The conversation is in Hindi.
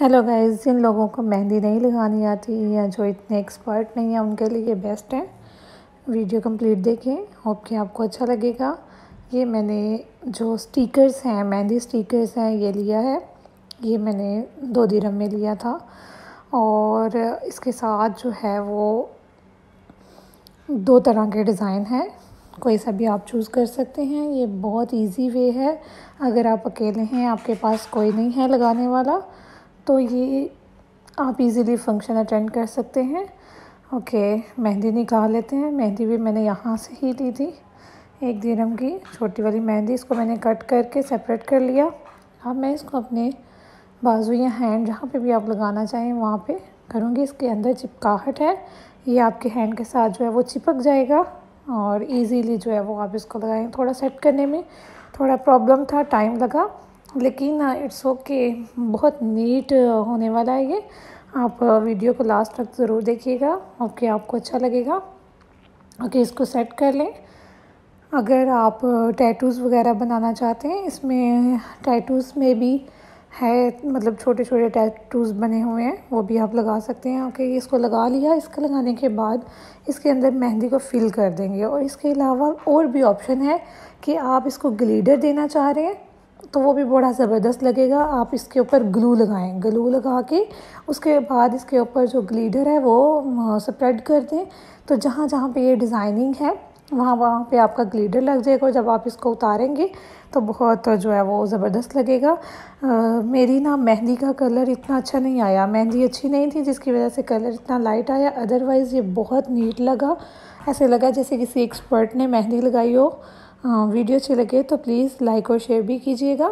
हेलो गाइस जिन लोगों को मेहंदी नहीं लगानी आती या जो इतने एक्सपर्ट नहीं है, उनके लिए बेस्ट है। वीडियो कंप्लीट देखें होप कि आपको अच्छा लगेगा। ये मैंने जो स्टिकर्स हैं, मेहंदी स्टिकर्स हैं, ये लिया है। ये मैंने दो दिरम में लिया था। और इसके साथ जो है वो दो तरह के डिज़ाइन हैं। कोई सा भी आप चूज़ कर सकते हैं। ये बहुत इजी वे है। अगर आप अकेले हैं, आपके पास कोई नहीं है लगाने वाला तो ये आप इजीली फ़ंक्शन अटेंड कर सकते हैं। ओके मेहंदी निकाल लेते हैं। मेहंदी भी मैंने यहाँ से ही ली थी, एक दिनम की। छोटी वाली मेहंदी, इसको मैंने कट करके सेपरेट कर लिया। अब मैं इसको अपने बाजू या हैंड जहाँ पे भी आप लगाना चाहें, वहाँ पे करूँगी। इसके अंदर चिपकाहट है। ये आपके हैंड के साथ जो है वो चिपक जाएगा और इजीली जो है वो आप इसको लगाएँ। थोड़ा सेट करने में थोड़ा प्रॉब्लम था टाइम लगा। लेकिन इट्स ओके बहुत नीट होने वाला है ये। आप वीडियो को लास्ट तक ज़रूर देखिएगा। ओके आपको अच्छा लगेगा। ओके इसको सेट कर लें। अगर आप टैटूज़ वगैरह बनाना चाहते हैं, इसमें टैटूज़ में भी है मतलब छोटे छोटे टैटूज़ बने हुए हैं, वो भी आप लगा सकते हैं। ओके इसको लगा लिया। इसको लगाने के बाद इसके अंदर मेहंदी को फिल कर देंगे। और इसके अलावा और भी ऑप्शन है कि आप इसको ग्लीडर देना चाह रहे हैं तो वो भी बड़ा ज़बरदस्त लगेगा। आप इसके ऊपर ग्लू लगाएँ। ग्लू लगा के उसके बाद इसके ऊपर जो ग्लीडर है वो स्प्रेड कर दें। तो जहाँ जहाँ पे ये डिज़ाइनिंग है वहाँ वहाँ पे आपका ग्लीडर लग जाएगा और जब आप इसको उतारेंगे तो बहुत जो है वो ज़बरदस्त लगेगा। आ, मेरी ना मेहंदी का कलर इतना अच्छा नहीं आया। मेहंदी अच्छी नहीं थी जिसकी वजह से कलर इतना लाइट आया। अदरवाइज़ ये बहुत नीट लगा। ऐसे लगा जैसे किसी एक्सपर्ट ने मेहंदी लगाई हो। वीडियो अच्छी लगे तो प्लीज़ लाइक और शेयर भी कीजिएगा।